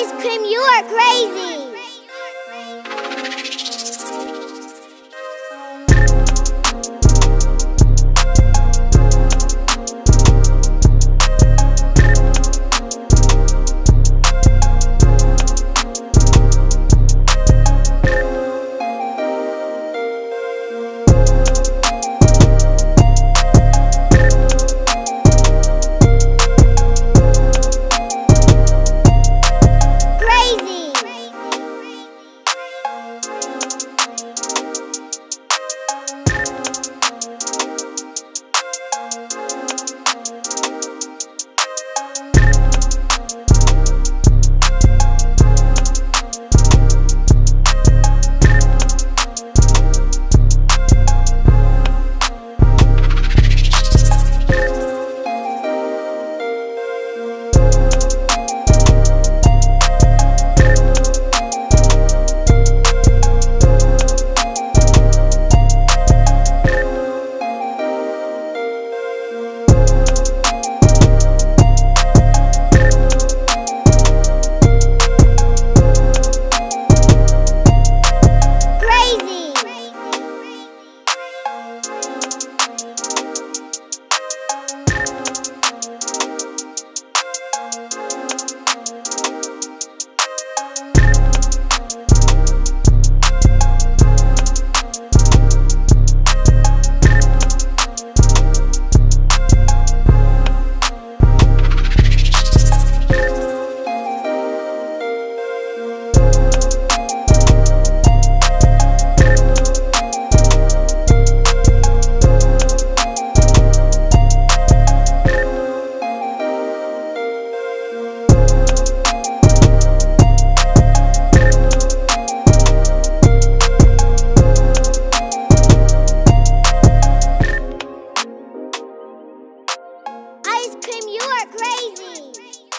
ice cream, you are crazy. Kim, you are crazy.